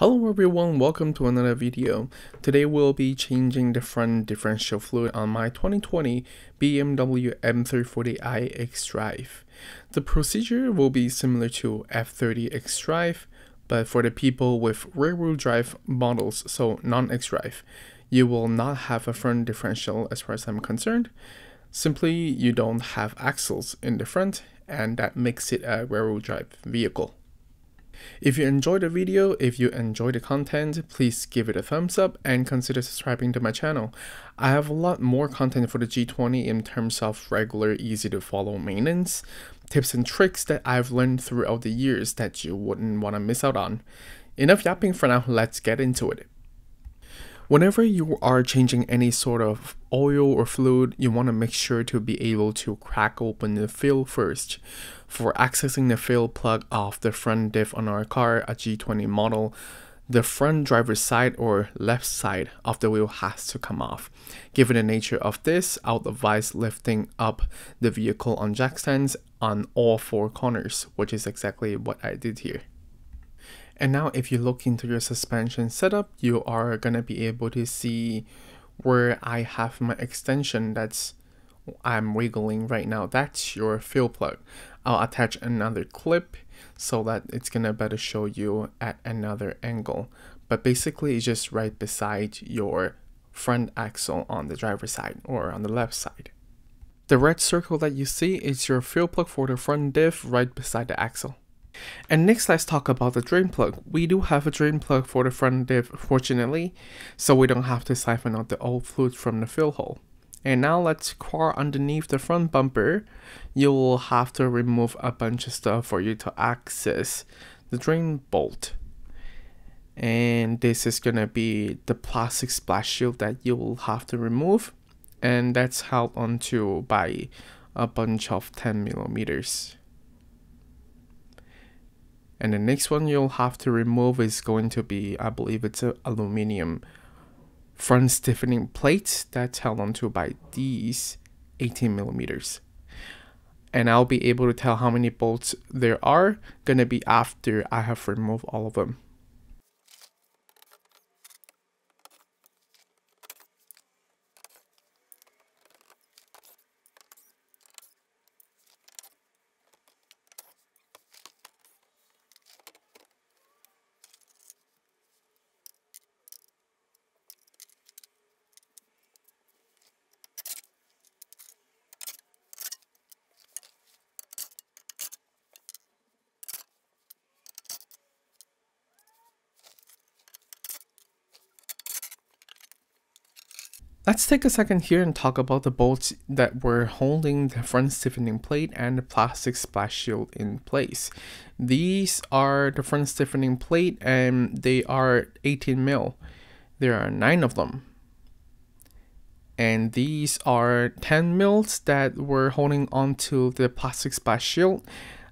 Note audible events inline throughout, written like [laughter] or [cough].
Hello everyone, welcome to another video. Today we'll be changing the front differential fluid on my 2020 BMW M340i xDrive. The procedure will be similar to F30 xDrive, but for the people with rear-wheel drive models, so non-xDrive, you will not have a front differential as far as I'm concerned. Simply, you don't have axles in the front, and that makes it a rear-wheel drive vehicle. If you enjoyed the video, if you enjoyed the content, please give it a thumbs up and consider subscribing to my channel. I have a lot more content for the G20 in terms of regular, easy to follow maintenance, tips and tricks that I've learned throughout the years that you wouldn't want to miss out on. Enough yapping for now, let's get into it. Whenever you are changing any sort of oil or fluid, you want to make sure to be able to crack open the fill first. For accessing the fill plug of the front diff on our car, a G20 model, the front driver's side or left side of the wheel has to come off. Given the nature of this, I would advise lifting up the vehicle on jack stands on all four corners, which is exactly what I did here. And now if you look into your suspension setup, you are gonna be able to see where I have my extension that's I'm wiggling right now. That's your fill plug. I'll attach another clip so that it's gonna better show you at another angle. But basically it's just right beside your front axle on the driver's side or on the left side. The red circle that you see is your fill plug for the front diff right beside the axle. And next let's talk about the drain plug. We do have a drain plug for the front diff fortunately, so we don't have to siphon out the old fluid from the fill hole. And now let's crawl underneath the front bumper. You will have to remove a bunch of stuff for you to access the drain bolt. And this is gonna be the plastic splash shield that you will have to remove. And that's held onto by a bunch of 10 millimeters. And the next one you'll have to remove is going to be, I believe it's an aluminum front stiffening plate that's held onto by these 18 millimeters. And I'll be able to tell how many bolts there are gonna be after I have removed all of them. Let's take a second here and talk about the bolts that were holding the front stiffening plate and the plastic splash shield in place. These are the front stiffening plate and they are 18 mil. There are nine of them. And these are 10 mils that were holding onto the plastic splash shield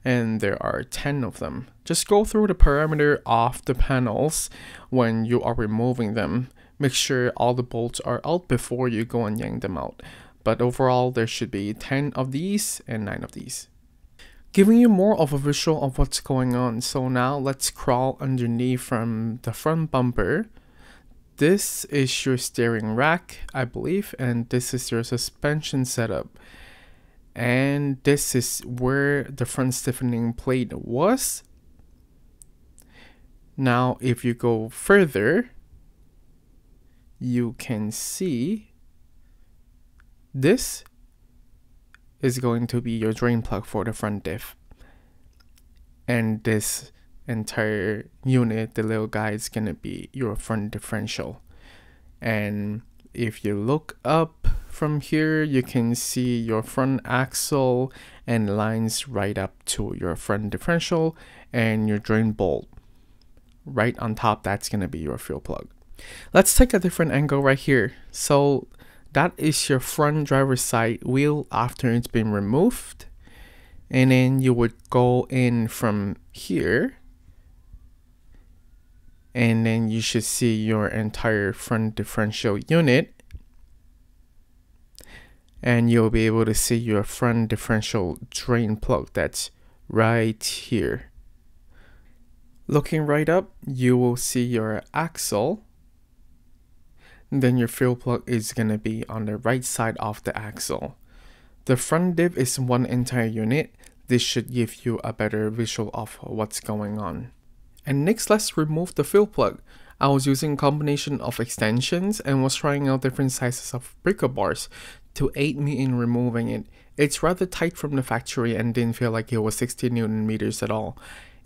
and there are 10 of them. Just go through the perimeter of the panels when you are removing them Make sure all the bolts are out before you go and yank them out. But overall, there should be 10 of these and 9 of these. Giving you more of a visual of what's going on. So now let's crawl underneath from the front bumper. This is your steering rack, I believe, and this is your suspension setup. And this is where the front stiffening plate was. Now, if you go further, you can see this is going to be your drain plug for the front diff. And this entire unit, the little guy, is going to be your front differential. And if you look up from here, you can see your front axle and lines right up to your front differential and your drain bolt. Right on top, that's going to be your fill plug. Let's take a different angle right here. So that is your front driver's side wheel after it's been removed. And then you would go in from here. And then you should see your entire front differential unit. And you'll be able to see your front differential drain plug that's right here. Looking right up, you will see your axle. Then your fill plug is going to be on the right side of the axle. The front diff is one entire unit. This should give you a better visual of what's going on. And next, let's remove the fill plug. I was using a combination of extensions and was trying out different sizes of breaker bars to aid me in removing it. It's rather tight from the factory and didn't feel like it was 60 newton meters at all.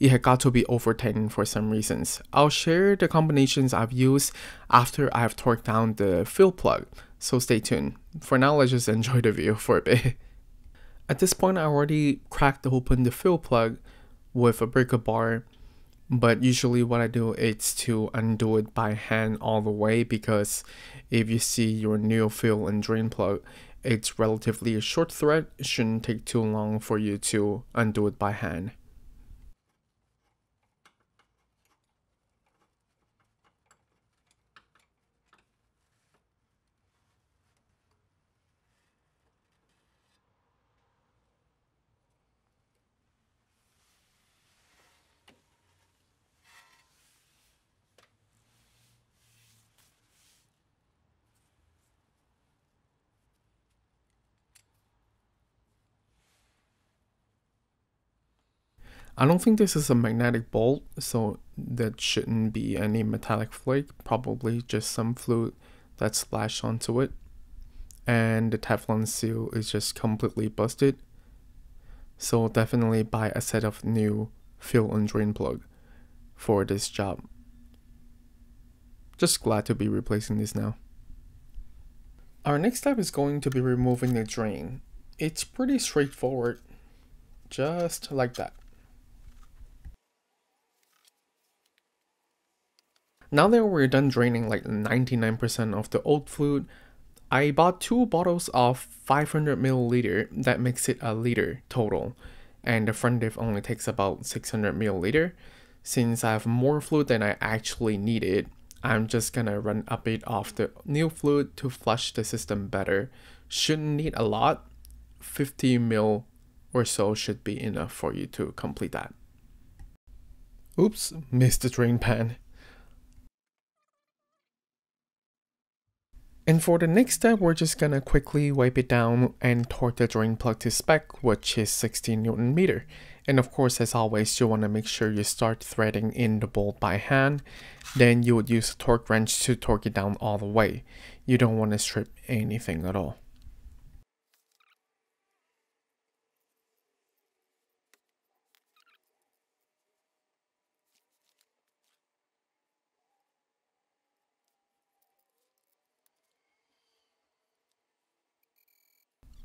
It had got to be over 10 for some reasons. I'll share the combinations I've used after I've torqued down the fill plug, so stay tuned. For now, let's just enjoy the video for a bit. [laughs] At this point, I already cracked open the fill plug with a breaker bar but usually what I do is to undo it by hand all the way because if you see your new fill and drain plug it's relatively a short thread it shouldn't take too long for you to undo it by hand I don't think this is a magnetic bolt, so that shouldn't be any metallic flake, probably just some fluid that splashed onto it. And the Teflon seal is just completely busted. So definitely buy a set of new fill and drain plug for this job. Just glad to be replacing this now. Our next step is going to be removing the drain. It's pretty straightforward, just like that. Now that we're done draining like 99% of the old fluid, I bought two bottles of 500 milliliter that makes it a liter total and the front diff only takes about 600 milliliter. Since I have more fluid than I actually needed, I'm just gonna run a bit of the new fluid to flush the system better. Shouldn't need a lot, 50 mil or so should be enough for you to complete that. Oops, missed the drain pan. And for the next step, we're just gonna quickly wipe it down and torque the drain plug to spec, which is 16 Newton meter. And of course, as always, you wanna make sure you start threading in the bolt by hand. Then you would use a torque wrench to torque it down all the way. You don't wanna strip anything at all.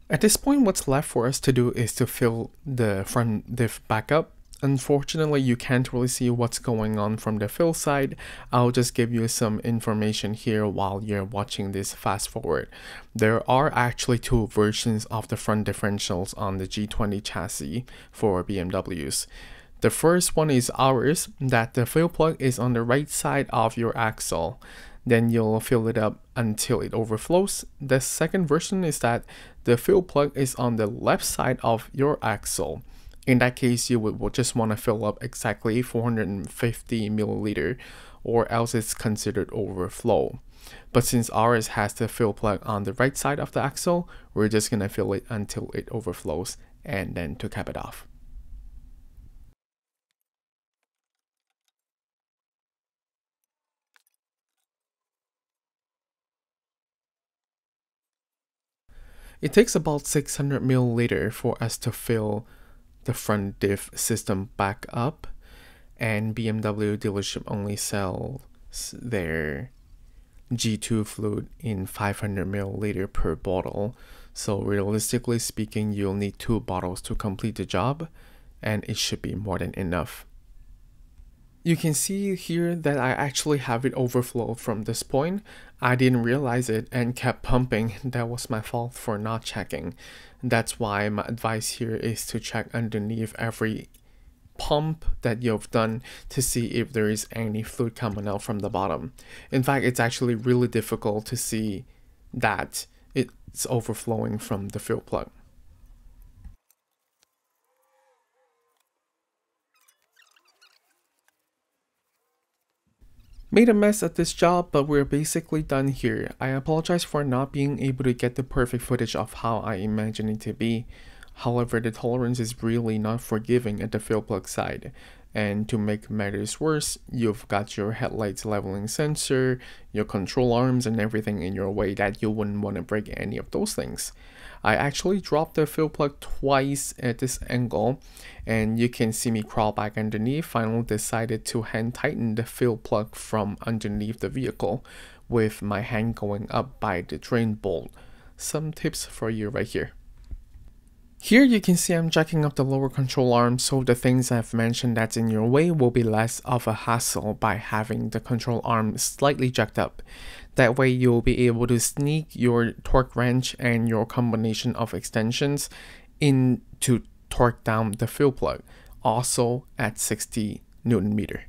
At this point, what's left for us to do is to fill the front diff back up. Unfortunately, you can't really see what's going on from the fill side. I'll just give you some information here while you're watching this fast forward. There are actually two versions of the front differentials on the G20 chassis for BMWs. The first one is ours, that the fill plug is on the right side of your axle then you'll fill it up until it overflows. The second version is that the fill plug is on the left side of your axle. In that case, you would, would just want to fill up exactly 450 milliliter or else it's considered overflow. But since ours has the fill plug on the right side of the axle, we're just going to fill it until it overflows and then to cap it off. It takes about 600 milliliter for us to fill the front diff system back up and BMW dealership only sells their G2 fluid in 500 milliliter per bottle. So realistically speaking, you'll need two bottles to complete the job and it should be more than enough. You can see here that I actually have it overflow from this point. I didn't realize it and kept pumping. That was my fault for not checking. That's why my advice here is to check underneath every pump that you've done to see if there is any fluid coming out from the bottom. In fact, it's actually really difficult to see that it's overflowing from the fill plug. Made a mess at this job, but we're basically done here. I apologize for not being able to get the perfect footage of how I imagine it to be. However, the tolerance is really not forgiving at the fill plug side. And to make matters worse, you've got your headlights leveling sensor, your control arms and everything in your way that you wouldn't want to break any of those things. I actually dropped the fill plug twice at this angle and you can see me crawl back underneath. Finally decided to hand tighten the fill plug from underneath the vehicle with my hand going up by the drain bolt. Some tips for you right here. Here you can see I'm jacking up the lower control arm so the things I've mentioned that's in your way will be less of a hassle by having the control arm slightly jacked up. That way you'll be able to sneak your torque wrench and your combination of extensions in to torque down the fill plug, also at 60 Newton meter.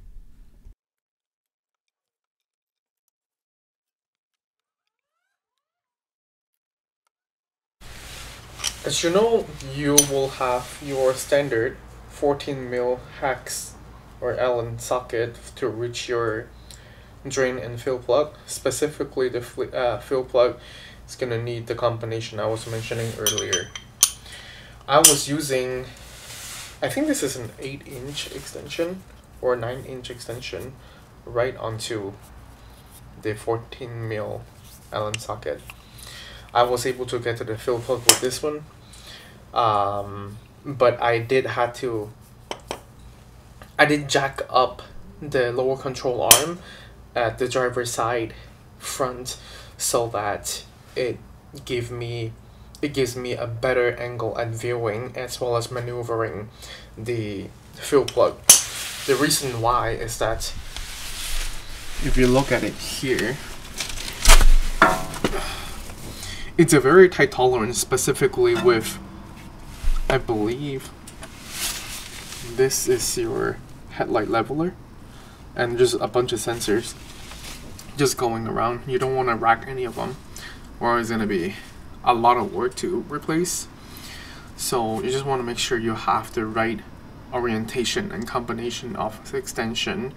As you know, you will have your standard 14 mil hex or Allen socket to reach your drain and fill plug. Specifically, the uh, fill plug is going to need the combination I was mentioning earlier. I was using, I think this is an 8 inch extension or 9 inch extension right onto the 14 mil Allen socket. I was able to get to the fill plug with this one um, but I did have to I did jack up the lower control arm at the driver's side front so that it give me it gives me a better angle at viewing as well as maneuvering the fill plug. The reason why is that if you look at it here it's a very tight tolerance specifically with I believe this is your headlight leveler and just a bunch of sensors just going around. You don't want to rack any of them or it's going to be a lot of work to replace. So you just want to make sure you have the right orientation and combination of extension.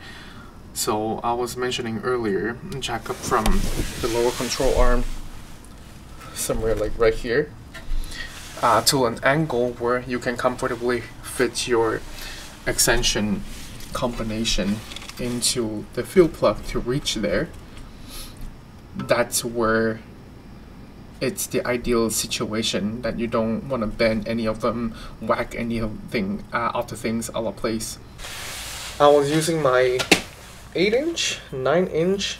So I was mentioning earlier, jack up from the lower control arm somewhere like right here uh, to an angle where you can comfortably fit your extension combination into the fill plug to reach there. That's where it's the ideal situation that you don't want to bend any of them whack anything uh, of things out of place. I was using my 8 inch 9 inch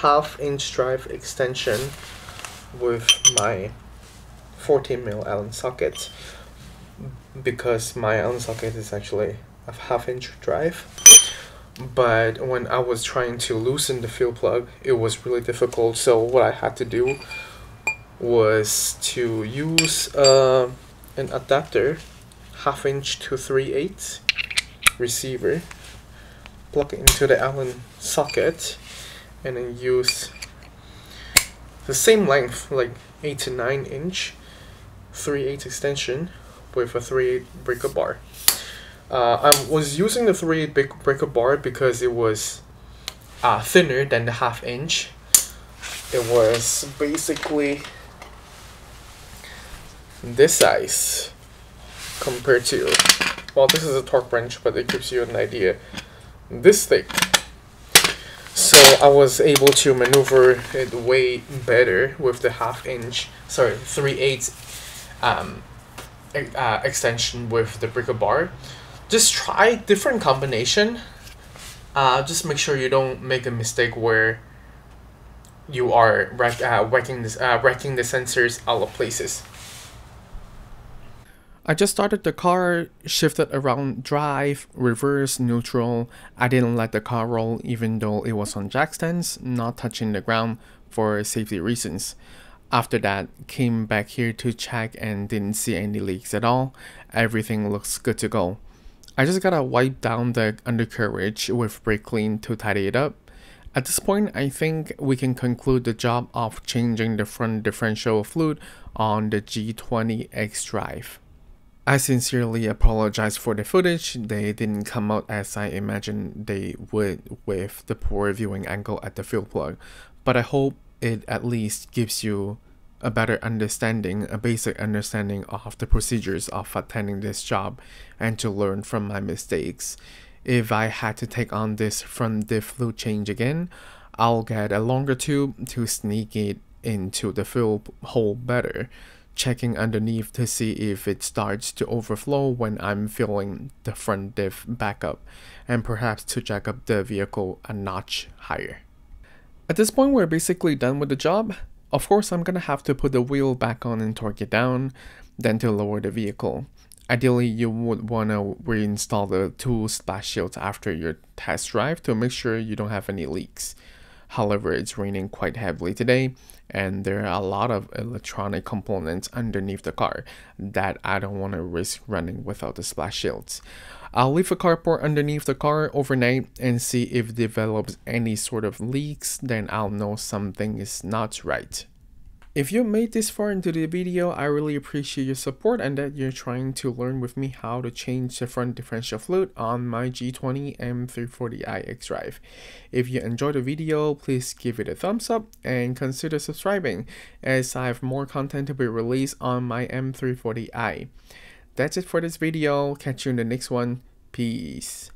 half inch drive extension with my 14 mil Allen socket because my Allen socket is actually a half inch drive. But when I was trying to loosen the fill plug it was really difficult. So what I had to do was to use uh, an adapter half inch to 3 8 receiver plug it into the Allen socket and then use the same length like 8 to 9 inch 3 8 extension with a 3 8 breaker bar. Uh, I was using the 3 8 breaker bar because it was uh, thinner than the half inch. It was basically this size compared to, well this is a torque wrench but it gives you an idea, this thick. So I was able to maneuver it way better with the half inch, sorry, 3 8 um, uh, extension with the breaker bar. Just try different combination. Uh, just make sure you don't make a mistake where you are wreck, uh, wrecking, this, uh, wrecking the sensors out of places. I just started the car, shifted around drive, reverse, neutral. I didn't let the car roll even though it was on jack stands, not touching the ground for safety reasons. After that, came back here to check and didn't see any leaks at all. Everything looks good to go. I just gotta wipe down the undercarriage with brake clean to tidy it up. At this point, I think we can conclude the job of changing the front differential fluid on the G20 xDrive. I sincerely apologize for the footage. They didn't come out as I imagined they would with the poor viewing angle at the fill plug, but I hope it at least gives you a better understanding, a basic understanding of the procedures of attending this job and to learn from my mistakes. If I had to take on this front diff fluid change again, I'll get a longer tube to sneak it into the fill hole better, checking underneath to see if it starts to overflow when I'm filling the front diff back up, and perhaps to jack up the vehicle a notch higher. At this point, we're basically done with the job. Of course, I'm gonna have to put the wheel back on and torque it down, then to lower the vehicle. Ideally, you would want to reinstall the two splash shields after your test drive to make sure you don't have any leaks. However, it's raining quite heavily today, and there are a lot of electronic components underneath the car that I don't want to risk running without the splash shields. I'll leave a carport underneath the car overnight and see if it develops any sort of leaks, then I'll know something is not right. If you made this far into the video, I really appreciate your support and that you're trying to learn with me how to change the front differential fluid on my G20 M340i xDrive. If you enjoyed the video, please give it a thumbs up and consider subscribing as I have more content to be released on my M340i. That's it for this video, catch you in the next one, peace.